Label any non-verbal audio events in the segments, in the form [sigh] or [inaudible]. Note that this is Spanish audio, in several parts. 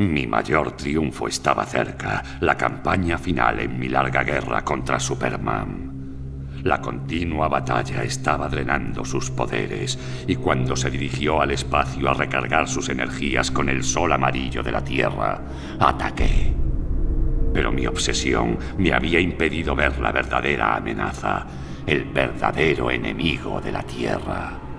Mi mayor triunfo estaba cerca, la campaña final en mi larga guerra contra Superman. La continua batalla estaba drenando sus poderes y cuando se dirigió al espacio a recargar sus energías con el sol amarillo de la Tierra, ataqué. Pero mi obsesión me había impedido ver la verdadera amenaza, el verdadero enemigo de la Tierra.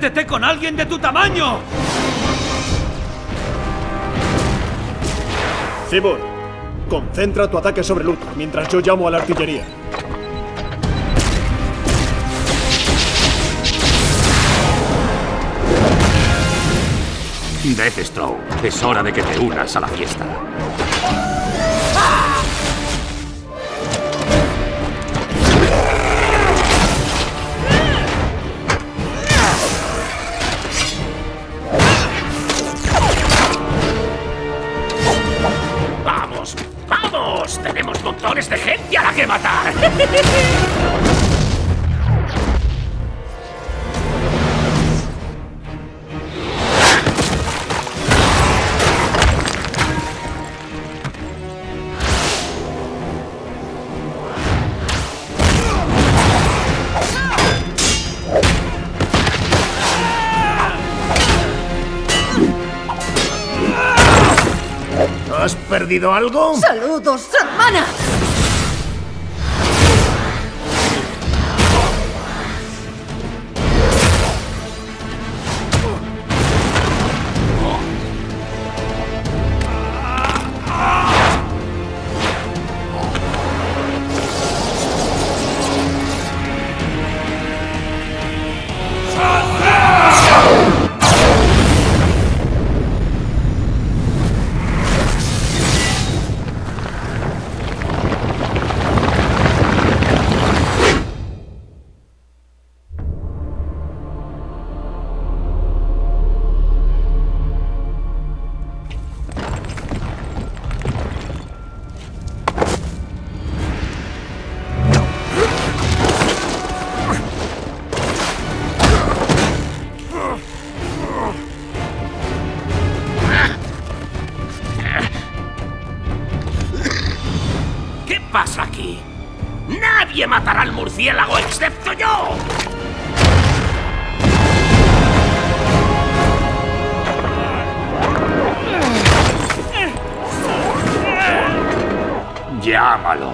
¡Métete con alguien de tu tamaño! Cibor, concentra tu ataque sobre Luthor mientras yo llamo a la artillería. Deathstroke, es hora de que te unas a la fiesta. ¿Has perdido algo? ¡Saludos, hermana! ¡Nadie matará al murciélago excepto yo! Llámalo.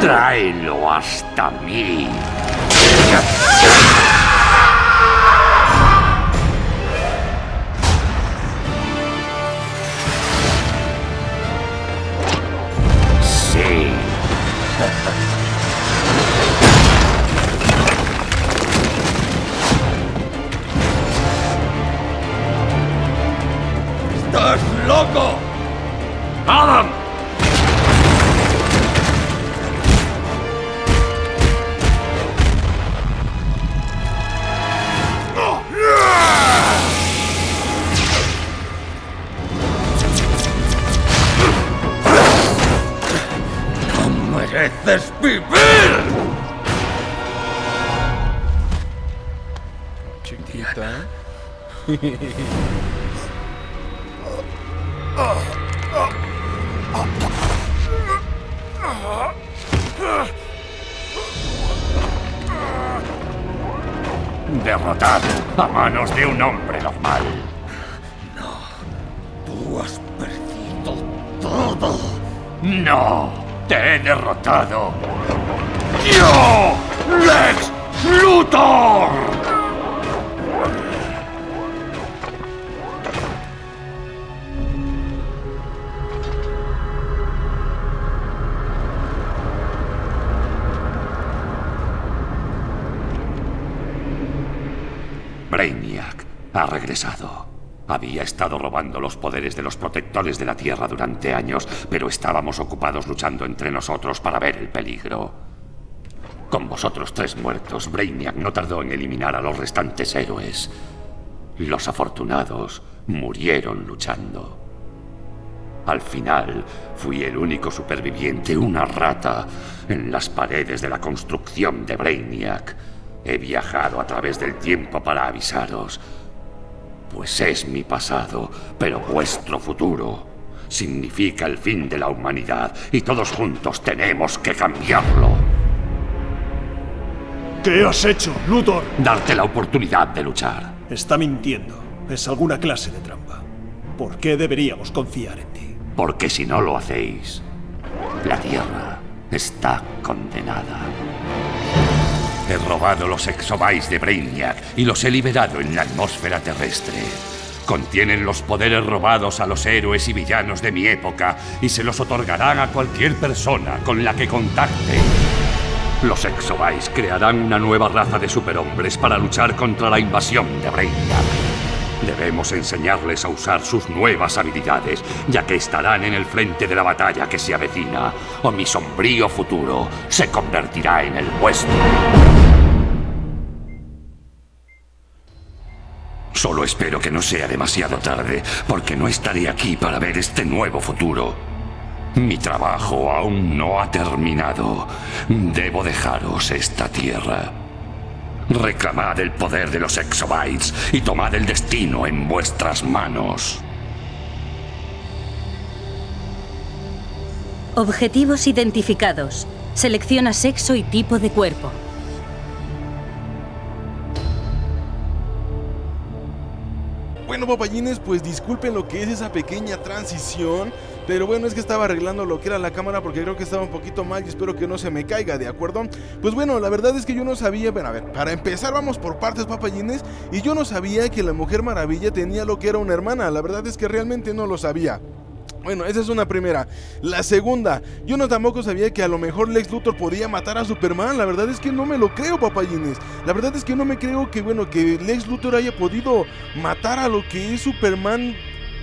Tráelo hasta mí. ¡Mereces vivir! Chiquita. Derrotado a manos de un hombre normal. Tú has perdido todo. No, te he derrotado. ¡Yo! ¡Lex Luthor! Brainiac ha regresado. Había estado robando los poderes de los protectores de la Tierra durante años, pero estábamos ocupados luchando entre nosotros para ver el peligro. Con vosotros tres muertos, Brainiac no tardó en eliminar a los restantes héroes. Los afortunados murieron luchando. Al final, fui el único superviviente, una rata, en las paredes de la construcción de Brainiac. He viajado a través del tiempo para avisaros. Pues es mi pasado, pero vuestro futuro. Significa el fin de la humanidad y todos juntos tenemos que cambiarlo. ¿Qué has hecho, Luthor? Darte la oportunidad de luchar. Está mintiendo. Es alguna clase de trampa. ¿Por qué deberíamos confiar en ti? Porque si no lo hacéis, la Tierra está condenada. He robado los exobytes de Brainiac y los he liberado en la atmósfera terrestre. Contienen los poderes robados a los héroes y villanos de mi época y se los otorgarán a cualquier persona con la que contacte. Los exobytes crearán una nueva raza de superhombres para luchar contra la invasión de Brainiac. Debemos enseñarles a usar sus nuevas habilidades, ya que estarán en el frente de la batalla que se avecina, o mi sombrío futuro se convertirá en el vuestro. Solo espero que no sea demasiado tarde, porque no estaré aquí para ver este nuevo futuro. Mi trabajo aún no ha terminado. Debo dejaros esta tierra. Reclamad el poder de los exobytes y tomad el destino en vuestras manos. Objetivos identificados. Selecciona sexo y tipo de cuerpo. Bueno, papayines, pues disculpen lo que es esa pequeña transición. Pero bueno, es que estaba arreglando lo que era la cámara porque creo que estaba un poquito mal y espero que no se me caiga, ¿de acuerdo? Pues bueno, la verdad es que yo no sabía, bueno, a ver, para empezar vamos por partes, papayines, y yo no sabía que la Mujer Maravilla tenía lo que era una hermana, la verdad es que realmente no lo sabía. Bueno, esa es una primera. La segunda, yo no tampoco sabía que a lo mejor Lex Luthor podía matar a Superman. La verdad es que no me lo creo, papayines. La verdad es que no me creo que, bueno, que Lex Luthor haya podido matar a lo que es Superman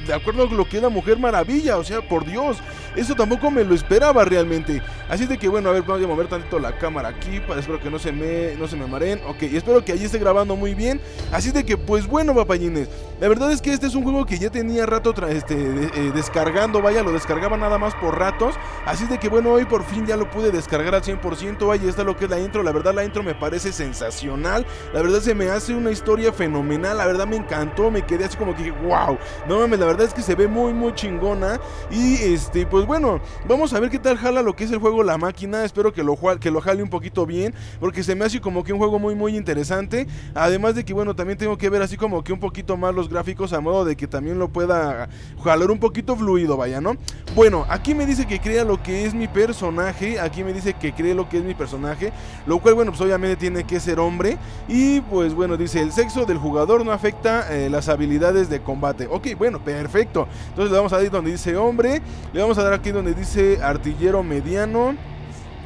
de acuerdo a lo que es la Mujer Maravilla, o sea, por Dios, eso tampoco me lo esperaba realmente. Así de que bueno, a ver, voy a mover tantito la cámara aquí, para espero que no se me no se me mareen. Ok, espero que allí esté grabando muy bien. Así de que pues bueno, papayines, la verdad es que este es un juego que ya tenía rato este, eh, descargando, vaya, lo descargaba nada más por ratos. Así de que bueno, hoy por fin ya lo pude descargar al 100%, vaya, está lo que es la intro, la verdad la intro me parece sensacional. La verdad se me hace una historia fenomenal, la verdad me encantó, me quedé así como que wow, no mames, la verdad es que se ve muy muy chingona y este pues bueno, vamos a ver qué tal jala lo que es el juego La Máquina, espero que lo, que lo jale un poquito bien, porque se me hace como que un juego muy muy interesante, además de que bueno, también tengo que ver así como que un poquito más los gráficos a modo de que también lo pueda jalar un poquito fluido, vaya, ¿no? Bueno, aquí me dice que crea lo que es mi personaje, aquí me dice que cree lo que es mi personaje, lo cual bueno, pues obviamente tiene que ser hombre y pues bueno, dice el sexo del jugador no afecta eh, las habilidades de combate. Ok, bueno, perfecto. Entonces le vamos a dar donde dice hombre, le vamos a dar aquí donde dice artillero mediano,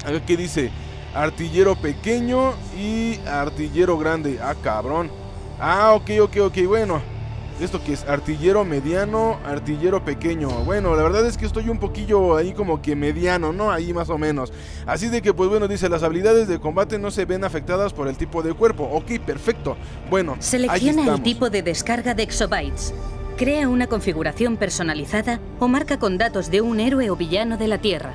aquí dice artillero pequeño y artillero grande. Ah, cabrón. Ah, ok, ok, ok, bueno. ¿Esto que es? Artillero mediano, artillero pequeño. Bueno, la verdad es que estoy un poquillo ahí como que mediano, ¿no? Ahí más o menos. Así de que, pues bueno, dice, las habilidades de combate no se ven afectadas por el tipo de cuerpo. Ok, perfecto. Bueno, Selecciona el tipo de descarga de exobytes. Crea una configuración personalizada o marca con datos de un héroe o villano de la Tierra.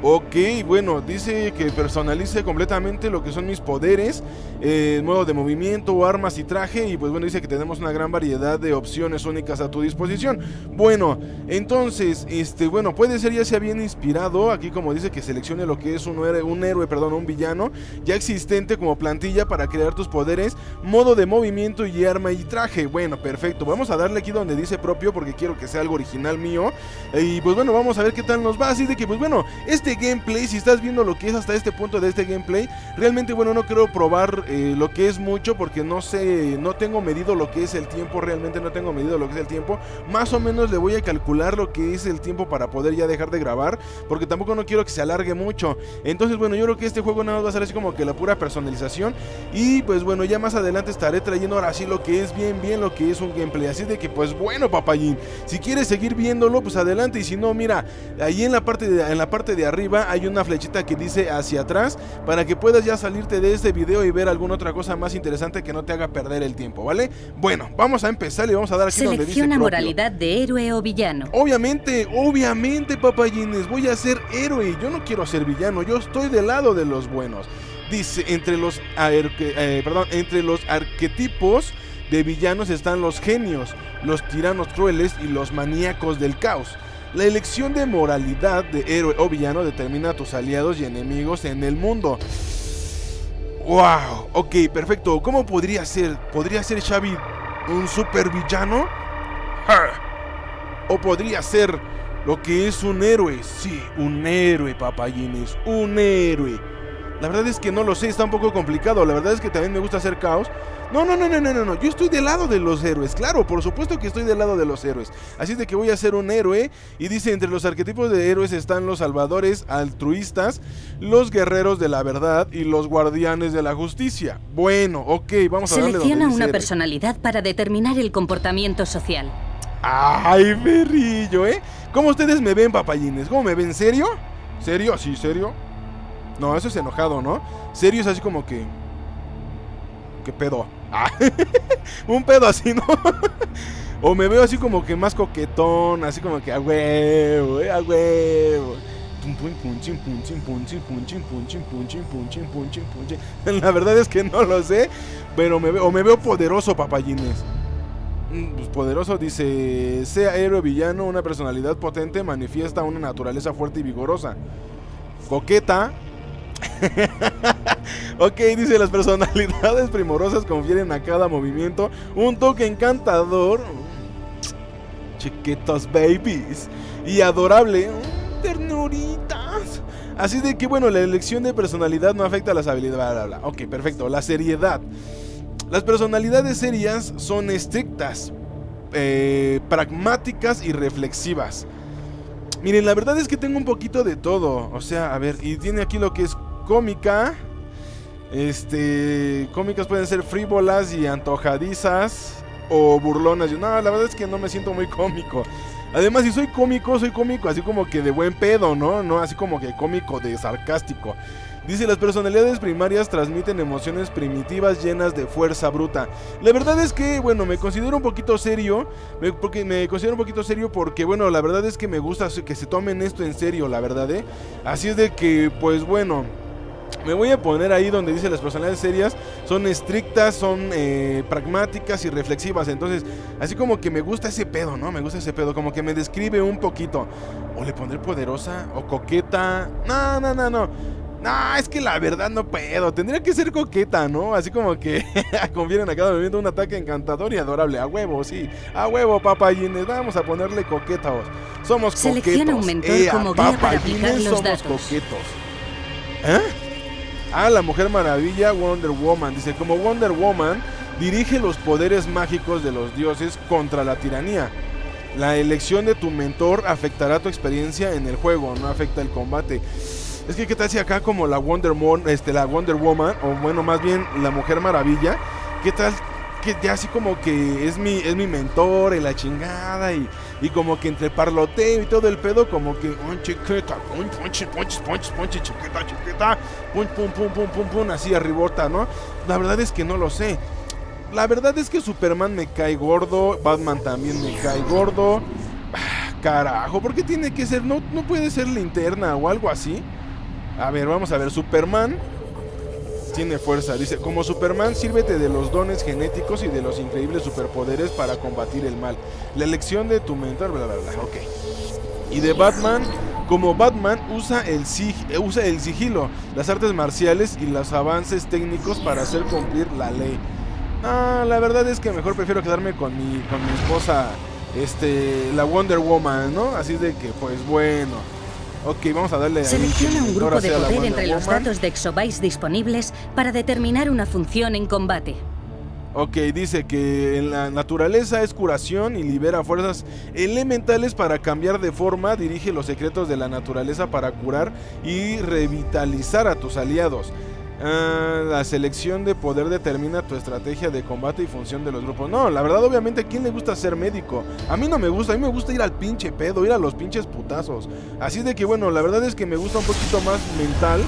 Ok, bueno, dice que personalice completamente lo que son mis poderes, eh, modo de movimiento, armas y traje. Y pues bueno, dice que tenemos una gran variedad de opciones únicas a tu disposición. Bueno, entonces, este, bueno, puede ser ya sea bien inspirado. Aquí como dice que seleccione lo que es un un héroe, perdón, un villano ya existente como plantilla para crear tus poderes, modo de movimiento y arma y traje. Bueno, perfecto. Vamos a darle aquí donde dice propio porque quiero que sea algo original mío. Y pues bueno, vamos a ver qué tal nos va. Así de que pues bueno, este este gameplay, si estás viendo lo que es hasta este punto de este gameplay, realmente bueno, no quiero probar eh, lo que es mucho porque no sé, no tengo medido lo que es el tiempo, realmente no tengo medido lo que es el tiempo. Más o menos le voy a calcular lo que es el tiempo para poder ya dejar de grabar, porque tampoco no quiero que se alargue mucho. Entonces bueno, yo creo que este juego nada más va a ser así como que la pura personalización y pues bueno, ya más adelante estaré trayendo ahora sí lo que es bien bien lo que es un gameplay. Así de que pues bueno, papayín, si quieres seguir viéndolo, pues adelante y si no, mira, ahí en la parte de, en la parte de arriba hay una flechita que dice hacia atrás para que puedas ya salirte de este video y ver alguna otra cosa más interesante que no te haga perder el tiempo, ¿vale? Bueno, vamos a empezar y vamos a dar aquí donde dice Selecciona propio. moralidad de héroe o villano. Obviamente, obviamente, papayines, voy a ser héroe. Yo no quiero ser villano, yo estoy del lado de los buenos. Dice, entre los, arque- eh, perdón, entre los arquetipos de villanos están los genios, los tiranos crueles y los maníacos del caos. La elección de moralidad de héroe o villano determina a tus aliados y enemigos en el mundo. Wow, ok, perfecto. ¿Cómo podría ser? ¿Podría ser Xavi un supervillano? O podría ser lo que es un héroe. Sí, un héroe, papayines. Un héroe. La verdad es que no lo sé, está un poco complicado. La verdad es que también me gusta hacer caos. No, no, no, no, no, no, no. Yo estoy del lado de los héroes. Claro, por supuesto que estoy del lado de los héroes. Así de que voy a ser un héroe. Y dice, entre los arquetipos de héroes están los salvadores altruistas, los guerreros de la verdad y los guardianes de la justicia. Bueno, ok, vamos a darle Selecciona una héroe. personalidad para determinar el comportamiento social. Ay, berrillo, ¿eh? ¿Cómo ustedes me ven, papayines? ¿Cómo me ven? ¿Serio? ¿Serio? ¿Así, serio? No, eso es enojado, ¿no? Serio es así como que... ¿Qué pedo? Ah, [laughs] un pedo así, ¿no? [laughs] o me veo así como que más coquetón, así como que a huevo, eh, a huevo. La verdad es que no lo sé, pero me veo, o me veo poderoso, papayines. Mm, pues poderoso dice, sea héroe villano, una personalidad potente manifiesta una naturaleza fuerte y vigorosa. Coqueta, [laughs] ok, dice, las personalidades primorosas confieren a cada movimiento un toque encantador. Chiquitos babies. Y adorable. Ternuritas. Así de que bueno, la elección de personalidad no afecta a las habilidades. Bla, bla, bla. Ok, perfecto. La seriedad. Las personalidades serias son estrictas, eh, pragmáticas y reflexivas. Miren, la verdad es que tengo un poquito de todo. O sea, a ver, y tiene aquí lo que es cómica. Este, cómicas pueden ser frívolas y antojadizas o burlonas. Yo, no, la verdad es que no me siento muy cómico. Además, si soy cómico, soy cómico así como que de buen pedo, ¿no? No así como que cómico de sarcástico. Dice, las personalidades primarias transmiten emociones primitivas llenas de fuerza bruta. La verdad es que, bueno, me considero un poquito serio, porque me considero un poquito serio porque, bueno, la verdad es que me gusta que se tomen esto en serio, la verdad, ¿eh? Así es de que, pues bueno, me voy a poner ahí donde dice las personalidades serias son estrictas, son eh, pragmáticas y reflexivas. Entonces, así como que me gusta ese pedo, ¿no? Me gusta ese pedo, como que me describe un poquito. O le pondré poderosa o coqueta. No, no, no, no. No, es que la verdad no puedo. Tendría que ser coqueta, ¿no? Así como que [laughs] convienen a cada movimiento un ataque encantador y adorable. A huevo, sí. A huevo, papayines. Vamos a ponerle coquetos. Somos Selecciona coquetos. un mentor Ea, como guía para aplicar los somos datos. coquetos. ¿Eh? Ah, la Mujer Maravilla, Wonder Woman. Dice, como Wonder Woman, dirige los poderes mágicos de los dioses contra la tiranía. La elección de tu mentor afectará tu experiencia en el juego, no afecta el combate. Es que qué tal si acá como la Wonder, Mon- este, la Wonder Woman, o bueno, más bien la Mujer Maravilla, qué tal que ya así como que es mi, es mi mentor y la chingada y, y como que entre parloteo y todo el pedo como que un chiquita, un punch, punch, punch, punch, chiquita, chiquita, pum, pum, pum, pum, pum, pum, así arribota, ¿no? La verdad es que no lo sé. La verdad es que Superman me cae gordo, Batman también me cae gordo. Ah, Carajo, ¿por qué tiene que ser? ¿No, no puede ser linterna o algo así? A ver, vamos a ver, Superman tiene fuerza. Dice, como Superman, sírvete de los dones genéticos y de los increíbles superpoderes para combatir el mal. La elección de tu mentor, bla, bla, bla. Ok. Y de Batman, como Batman usa el, sig- eh, usa el sigilo, las artes marciales y los avances técnicos para hacer cumplir la ley. Ah, la verdad es que mejor prefiero quedarme con mi, con mi esposa, este, la Wonder Woman, ¿no? Así de que, pues bueno. Ok, vamos a darle Selecciona un grupo de poder entre los Woman. datos de exobytes disponibles para determinar una función en combate. Ok, dice que en la naturaleza es curación y libera fuerzas elementales para cambiar de forma, dirige los secretos de la naturaleza para curar y revitalizar a tus aliados. Ah, la selección de poder determina tu estrategia de combate y función de los grupos. No, la verdad, obviamente, ¿a quién le gusta ser médico? A mí no me gusta, a mí me gusta ir al pinche pedo, ir a los pinches putazos. Así de que, bueno, la verdad es que me gusta un poquito más mental.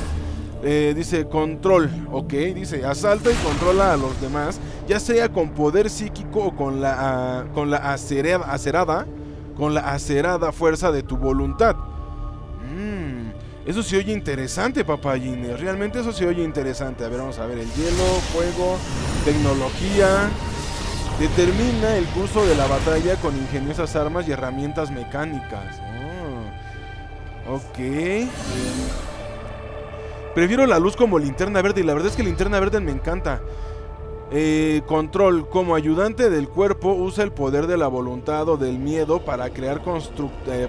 Eh, dice control, ok, dice asalta y controla a los demás, ya sea con poder psíquico o con la, ah, con la acerada, acerada, con la acerada fuerza de tu voluntad. Mm, eso se oye interesante, papayines, realmente eso se oye interesante. A ver, vamos a ver, el hielo, fuego, tecnología. Determina el curso de la batalla con ingeniosas armas y herramientas mecánicas. Oh, ok. Prefiero la luz como linterna verde y la verdad es que linterna verde me encanta. Eh, control. Como ayudante del cuerpo usa el poder de la voluntad o del miedo para crear construct eh,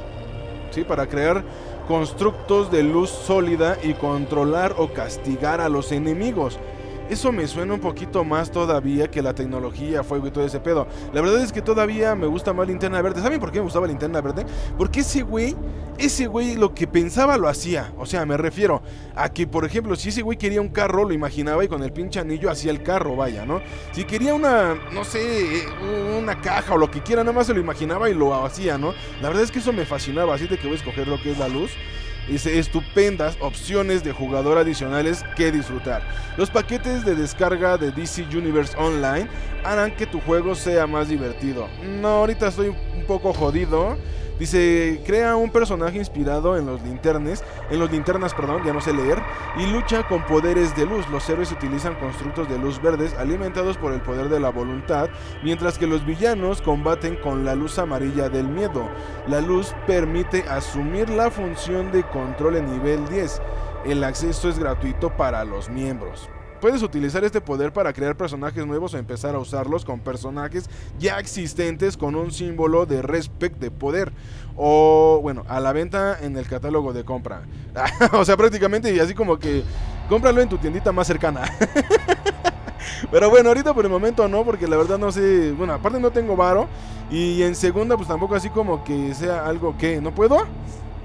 sí, para crear constructos de luz sólida y controlar o castigar a los enemigos. Eso me suena un poquito más todavía que la tecnología, fuego y todo ese pedo. La verdad es que todavía me gusta más Linterna Verde. ¿Saben por qué me gustaba Linterna Verde? Porque ese güey, ese güey lo que pensaba lo hacía. O sea, me refiero a que, por ejemplo, si ese güey quería un carro, lo imaginaba y con el pinche anillo hacía el carro, vaya, ¿no? Si quería una, no sé, una caja o lo que quiera, nada más se lo imaginaba y lo hacía, ¿no? La verdad es que eso me fascinaba, así de que voy a escoger lo que es la luz. Dice, estupendas opciones de jugador adicionales que disfrutar. Los paquetes de descarga de DC Universe Online harán que tu juego sea más divertido. No, ahorita estoy un poco jodido. Dice, crea un personaje inspirado en los linternes, en los linternas, perdón, ya no sé leer, y lucha con poderes de luz. Los héroes utilizan constructos de luz verdes alimentados por el poder de la voluntad, mientras que los villanos combaten con la luz amarilla del miedo. La luz permite asumir la función de control en nivel 10. El acceso es gratuito para los miembros. Puedes utilizar este poder para crear personajes nuevos o empezar a usarlos con personajes ya existentes con un símbolo de respect de poder. O bueno, a la venta en el catálogo de compra. [laughs] o sea, prácticamente y así como que cómpralo en tu tiendita más cercana. [laughs] Pero bueno, ahorita por el momento no, porque la verdad no sé. Bueno, aparte no tengo varo. Y en segunda, pues tampoco así como que sea algo que no puedo.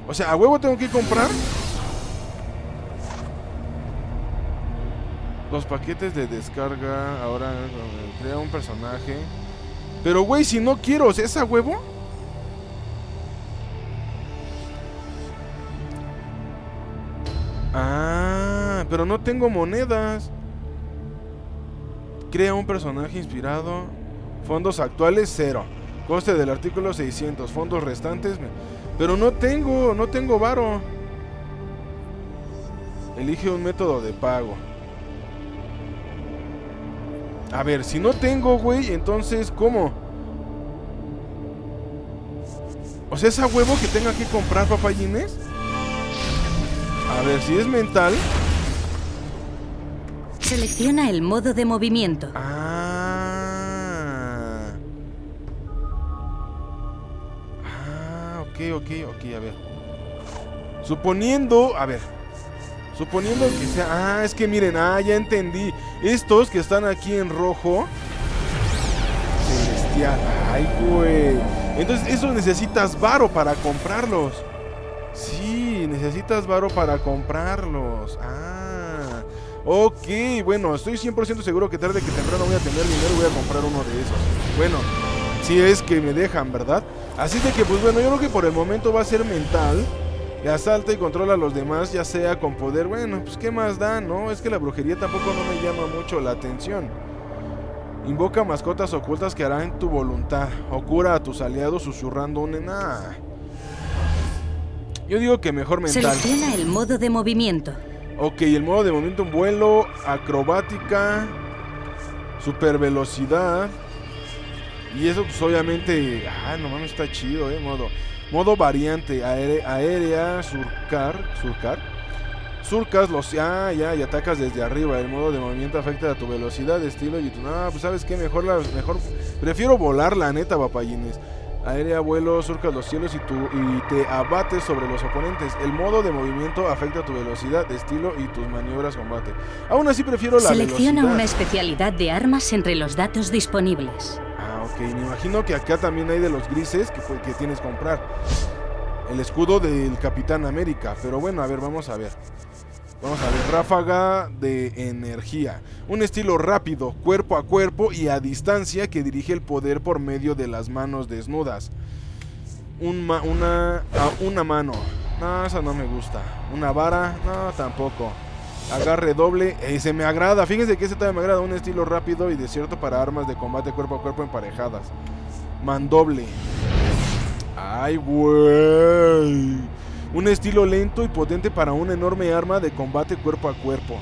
O sea, a huevo tengo que comprar. Los paquetes de descarga. Ahora eh, crea un personaje. Pero güey, si no quiero, ¿es a huevo? Ah, pero no tengo monedas. Crea un personaje inspirado. Fondos actuales, cero. Coste del artículo 600. Fondos restantes. Pero no tengo, no tengo varo. Elige un método de pago. A ver, si no tengo, güey, entonces, ¿cómo? O sea, ¿es a huevo que tenga que comprar papayines? A ver, si es mental. Selecciona el modo de movimiento. Ah. Ah, ok, ok, ok, a ver. Suponiendo, a ver. Suponiendo que sea... Ah, es que miren, ah, ya entendí. Estos que están aquí en rojo... Celestial. Ay, güey. Entonces, eso necesitas varo para comprarlos. Sí, necesitas varo para comprarlos. Ah. Ok, bueno, estoy 100% seguro que tarde que temprano voy a tener dinero y voy a comprar uno de esos. Bueno, si es que me dejan, ¿verdad? Así de que, pues bueno, yo creo que por el momento va a ser mental. Asalta y controla a los demás, ya sea con poder. Bueno, pues qué más da, ¿no? Es que la brujería tampoco no me llama mucho la atención. Invoca mascotas ocultas que harán tu voluntad. O cura a tus aliados susurrando un enah. Yo digo que mejor mental. Selecciona el modo de movimiento. Ok, el modo de movimiento en vuelo, acrobática, super velocidad. Y eso pues obviamente, ah, no mames, está chido, eh, modo. Modo variante, aére- aérea, surcar, surcar. Surcas los, ah, ya, y atacas desde arriba. El modo de movimiento afecta a tu velocidad, estilo y tu, no, pues sabes qué, mejor la, mejor, prefiero volar la neta, papayines. Aérea, vuelo, surcas los cielos y, tu, y te abates sobre los oponentes. El modo de movimiento afecta tu velocidad, estilo y tus maniobras combate. Aún así prefiero la Selecciona velocidad. una especialidad de armas entre los datos disponibles. Ok. Me imagino que acá también hay de los grises que tienes que comprar. El escudo del Capitán América. Pero bueno, a ver, vamos a ver. Vamos a ver, ráfaga de energía. Un estilo rápido, cuerpo a cuerpo y a distancia que dirige el poder por medio de las manos desnudas. Un ma- una, ah, una mano. No, esa no me gusta. Una vara. No, tampoco. Agarre doble. Ese me agrada. Fíjense que ese también me agrada. Un estilo rápido y desierto para armas de combate cuerpo a cuerpo emparejadas. Mandoble. Ay, güey. Un estilo lento y potente para una enorme arma de combate cuerpo a cuerpo.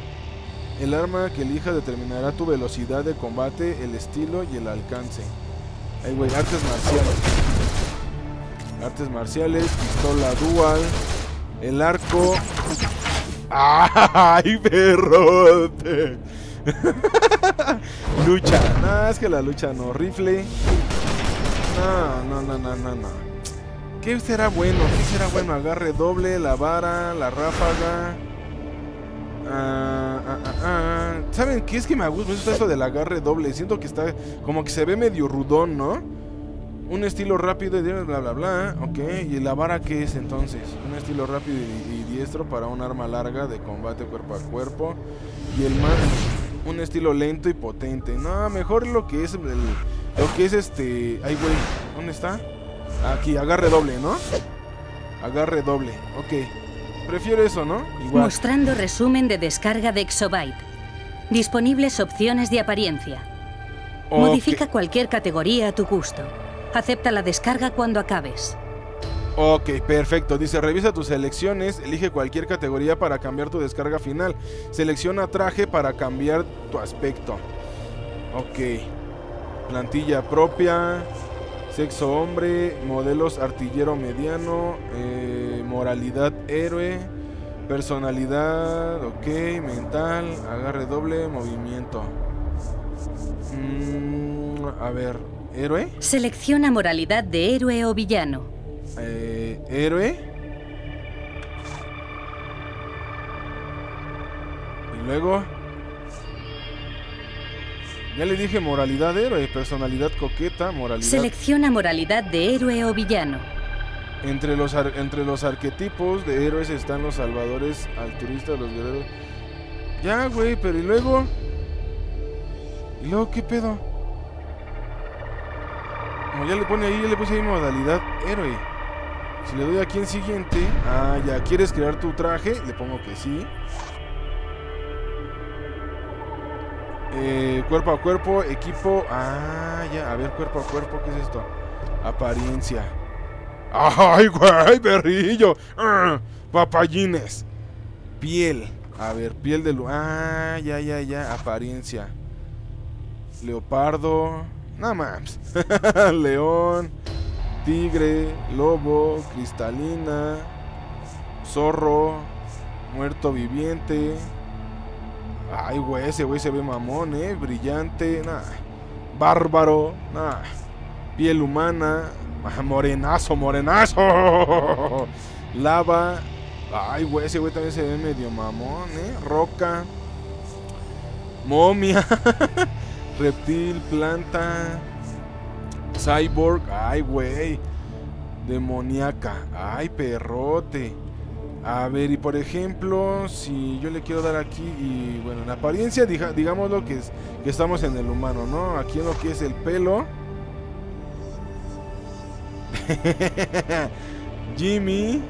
El arma que elijas determinará tu velocidad de combate, el estilo y el alcance. Ay, güey, artes marciales. Artes marciales, pistola dual, el arco. [laughs] ¡Ay, perrote! [laughs] lucha. No, es que la lucha no. Rifle. No, no, no, no, no, no. ¿Qué será bueno? ¿Qué será bueno? Agarre doble, la vara, la ráfaga. Ah, ah, ah. ¿Saben qué es que me gusta? Eso del agarre doble. Siento que está como que se ve medio rudón, ¿no? Un estilo rápido y bla bla bla. Ok, ¿y la vara qué es entonces? Un estilo rápido y diestro para un arma larga de combate cuerpo a cuerpo. Y el man, un estilo lento y potente. No, mejor lo que es el, lo que es este. Ay, güey, ¿dónde está? Aquí, agarre doble, ¿no? Agarre doble, ok. Prefiero eso, ¿no? Igual. Mostrando resumen de descarga de Exobyte. Disponibles opciones de apariencia. Ok. Modifica cualquier categoría a tu gusto. Acepta la descarga cuando acabes. Ok, perfecto. Dice, revisa tus selecciones, elige cualquier categoría para cambiar tu descarga final. Selecciona traje para cambiar tu aspecto. Ok. Plantilla propia. Sexo hombre. Modelos artillero mediano. eh, moralidad héroe. Personalidad. Ok. Mental. Agarre doble. Movimiento. Mm, a ver. ¿Héroe? Selecciona moralidad de héroe o villano. Eh, héroe. Y luego. Ya le dije moralidad héroe, personalidad coqueta, moralidad. Selecciona moralidad de héroe o villano. entre, los ar- entre los arquetipos de héroes están los salvadores, altruistas, los guerreros. Ya, güey, pero y luego. ¿Y luego qué pedo? Como ya le pone ahí, ya le puse ahí modalidad héroe. Si le doy aquí en siguiente. Ah, ya, ¿quieres crear tu traje? Le pongo que sí. Eh, cuerpo a cuerpo, equipo. Ah, ya, a ver, cuerpo a cuerpo, ¿qué es esto? Apariencia. ¡Ay, güey, perrillo! Ah, Papayines. Piel. A ver, piel de... lu- Ah, ya, ya, ya. Apariencia. Leopardo. Nada más. [laughs] León. Tigre. Lobo. Cristalina. Zorro. Muerto viviente. Ay, güey, ese güey se ve mamón, ¿eh? Brillante. Nah. Bárbaro. Nah. Piel humana. Ah, Morenazo, morenazo. [laughs] Lava. Ay, güey, ese güey también se ve medio mamón, ¿eh? Roca. Momia. [laughs] Reptil, planta. Cyborg. Ay, güey. Demoníaca. Ay, perrote. A ver, y por ejemplo, si yo le quiero dar aquí, y bueno, en apariencia, diga, digámoslo que, es, que estamos en el humano, ¿no? Aquí en lo que es el pelo. [laughs] Jimmy.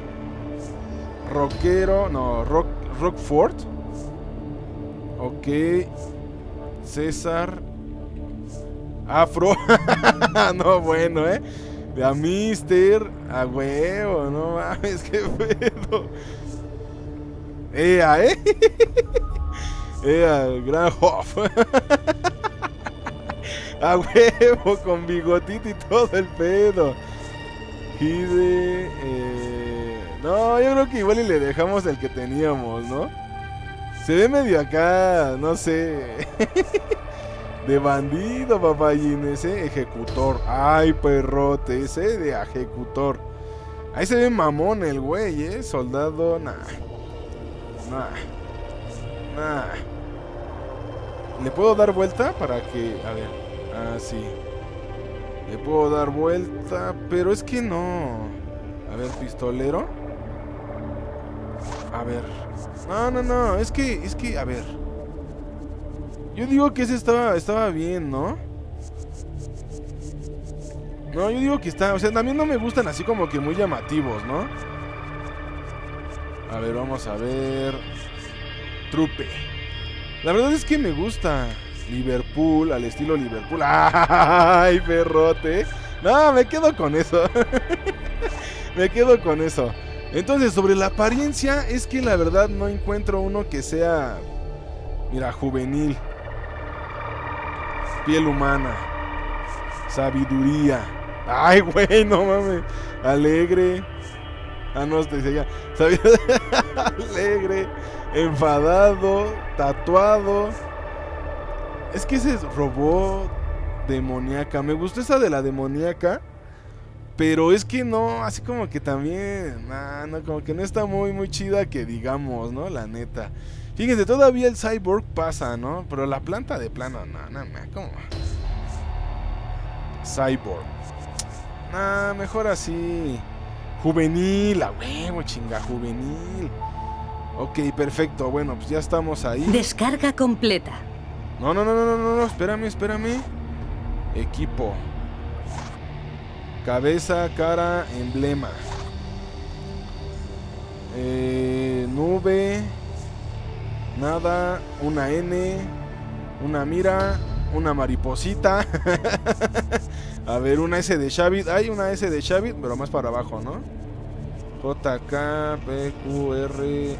Rockero. No, Rock, Rockford. Ok. César. Afro. [laughs] no, bueno, ¿eh? De a Mister. A huevo, no mames, [laughs] qué pedo. Ea, ¿eh? [laughs] Ea, el gran Hoff. A huevo, con bigotito y todo el pedo. Hide. eh, No, yo creo que igual y le dejamos el que teníamos, ¿no? Se ve medio acá, no sé. De bandido, papayines, ¿eh? Ejecutor. Ay, perrote, ese de ejecutor. Ahí se ve mamón el güey, ¿eh? Soldado, nah. Nah. Nah. ¿Le puedo dar vuelta para que... A ver. Ah, sí. Le puedo dar vuelta, pero es que no. A ver, pistolero. A ver. No, no, no. Es que, es que, a ver. Yo digo que ese estaba, estaba bien, ¿no? No, yo digo que está... O sea, también no me gustan así como que muy llamativos, ¿no? A ver, vamos a ver... Trupe. La verdad es que me gusta Liverpool, al estilo Liverpool. [laughs] ¡Ay, perrote! No, me quedo con eso. [laughs] me quedo con eso. Entonces, sobre la apariencia, es que la verdad no encuentro uno que sea... Mira, juvenil piel humana, sabiduría. Ay, güey, no mames. Alegre. Ah, no, te decía [laughs] Alegre, enfadado, tatuado. Es que ese es robot demoníaca. Me gustó esa de la demoníaca. Pero es que no, así como que también, no, como que no está muy, muy chida que digamos, ¿no? La neta. Fíjense, todavía el cyborg pasa, ¿no? Pero la planta de plano, no, no, ¿cómo? Cyborg. Nah, mejor así. Juvenil, a huevo, chinga, juvenil. Ok, perfecto. Bueno, pues ya estamos ahí. Descarga completa. No, no, no, no, no, no, espérame, espérame. Equipo. Cabeza, cara, emblema. Eh, nube. Nada, una N, una mira, una mariposita. [laughs] a ver, una S de Shavit. Hay una S de Shavit, pero más para abajo, ¿no? J, K, P, Q, R,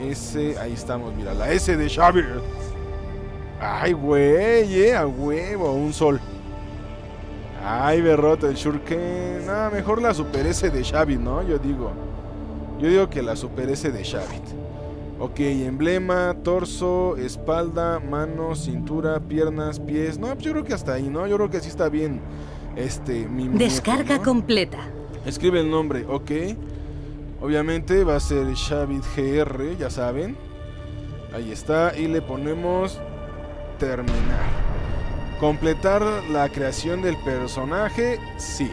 S. Ahí estamos, mira, la S de Shavit. Ay, güey, eh, a huevo, un sol. Ay, berrote, el Shurken. Nada, mejor la Super S de Shavit, ¿no? Yo digo. Yo digo que la Super S de Shavit. Ok, emblema, torso, espalda, manos, cintura, piernas, pies. No, pues yo creo que hasta ahí, ¿no? Yo creo que así está bien. Este, mi Descarga completa. Escribe el nombre, ok. Obviamente va a ser Shavit GR, ya saben. Ahí está. Y le ponemos terminar. Completar la creación del personaje, sí.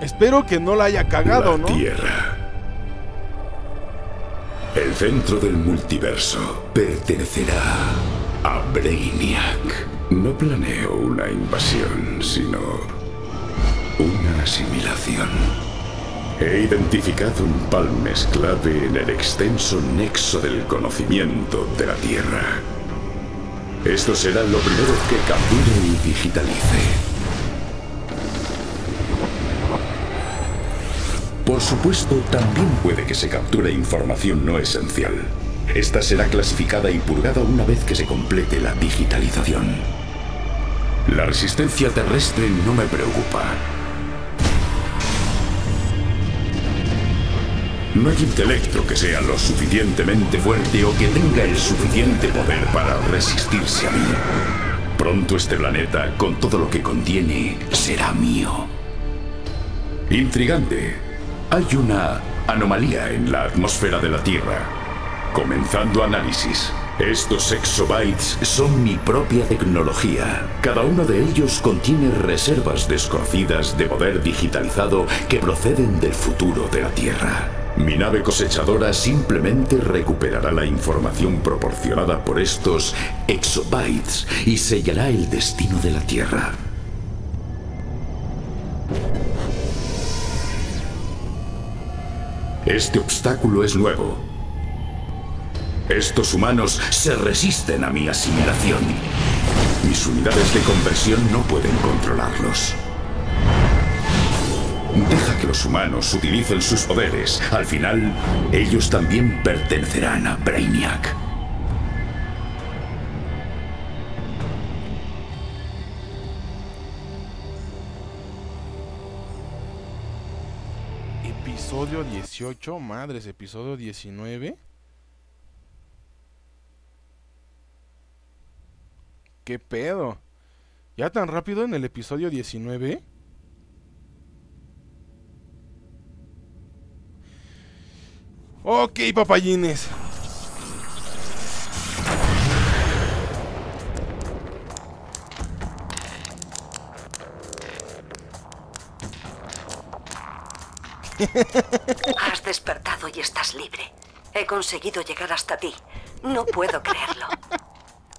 Espero que no la haya cagado, la ¿no? Tierra el centro del multiverso pertenecerá a Brainiac. No planeo una invasión, sino una asimilación. He identificado un palmes clave en el extenso nexo del conocimiento de la Tierra. Esto será lo primero que capture y digitalice. Por supuesto, también puede que se capture información no esencial. Esta será clasificada y purgada una vez que se complete la digitalización. La resistencia terrestre no me preocupa. No hay intelecto que sea lo suficientemente fuerte o que tenga el suficiente poder para resistirse a mí. Pronto este planeta, con todo lo que contiene, será mío. Intrigante, hay una anomalía en la atmósfera de la Tierra. Comenzando análisis. Estos exobytes son mi propia tecnología. Cada uno de ellos contiene reservas desconocidas de poder digitalizado que proceden del futuro de la Tierra. Mi nave cosechadora simplemente recuperará la información proporcionada por estos exobytes y sellará el destino de la Tierra. Este obstáculo es nuevo. Estos humanos se resisten a mi asimilación. Mis unidades de conversión no pueden controlarlos. Deja que los humanos utilicen sus poderes. Al final, ellos también pertenecerán a Brainiac. Episodio 18, madres, episodio 19. ¿Qué pedo? ¿Ya tan rápido en el episodio 19? Ok, papayines. Has despertado y estás libre. He conseguido llegar hasta ti. No puedo creerlo.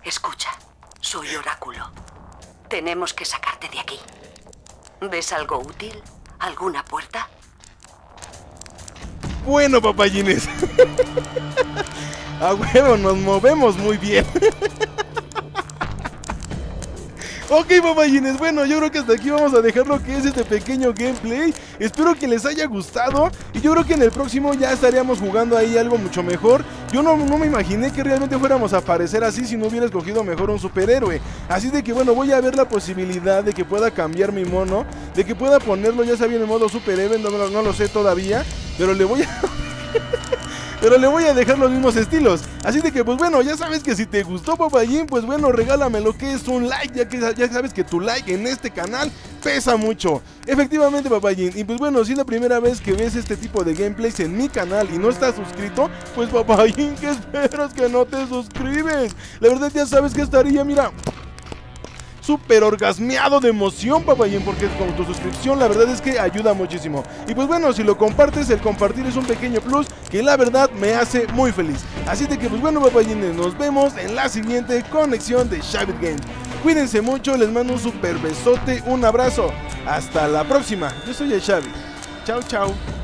Escucha, soy oráculo. Tenemos que sacarte de aquí. ¿Ves algo útil? ¿Alguna puerta? Bueno, papayines. [laughs] A huevo, nos movemos muy bien. [laughs] Ok, papayines, bueno, yo creo que hasta aquí vamos a dejar lo que es este pequeño gameplay. Espero que les haya gustado. Y yo creo que en el próximo ya estaríamos jugando ahí algo mucho mejor. Yo no, no me imaginé que realmente fuéramos a aparecer así si no hubiera escogido mejor un superhéroe. Así de que bueno, voy a ver la posibilidad de que pueda cambiar mi mono. De que pueda ponerlo ya sabía en modo superhéroe, no, no lo sé todavía. Pero le voy a... [laughs] pero le voy a dejar los mismos estilos. Así de que, pues bueno, ya sabes que si te gustó Papayín, pues bueno, regálame lo que es un like, ya que ya sabes que tu like en este canal pesa mucho. Efectivamente, Papayín. Y pues bueno, si es la primera vez que ves este tipo de gameplays en mi canal y no estás suscrito, pues Papayín, [laughs] ¿qué esperas que no te suscribes? La verdad ya sabes que estaría, mira súper orgasmeado de emoción, papayín, porque con tu suscripción la verdad es que ayuda muchísimo. Y pues bueno, si lo compartes, el compartir es un pequeño plus que la verdad me hace muy feliz. Así de que pues bueno, papayines, nos vemos en la siguiente conexión de Shabit Game. Cuídense mucho, les mando un super besote, un abrazo. Hasta la próxima. Yo soy el Xavi. Chao, chao.